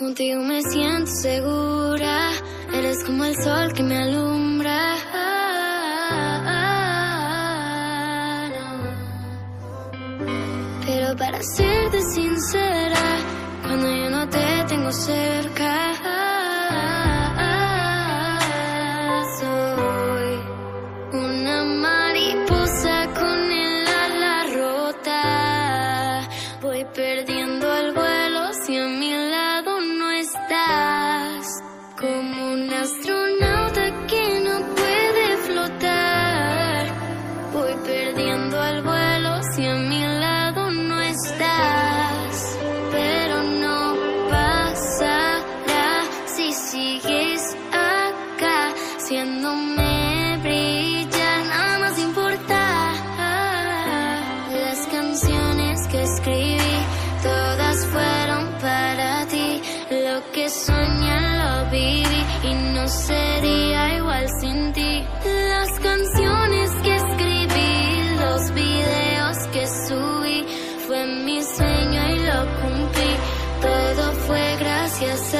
Contigo me siento segura, eres como el sol que me alumbra. Pero para serte sincera, cuando yo no te tengo cerca, perdiendo el vuelo si a mi lado no estás. Como un astronauta que no puede flotar. Voy perdiendo el vuelo si a mi sería igual sin ti. Las canciones que escribí, los videos que subí, fue mi sueño y lo cumplí. Todo fue gracias a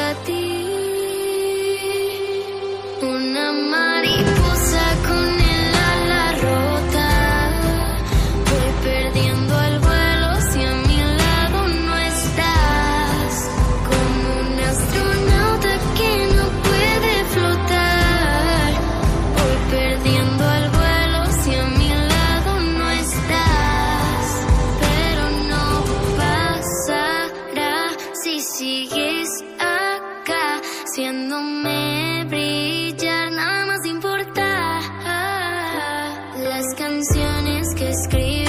haciéndome brillar, nada más importa las canciones que escribo.